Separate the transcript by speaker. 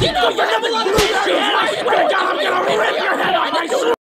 Speaker 1: You know you're never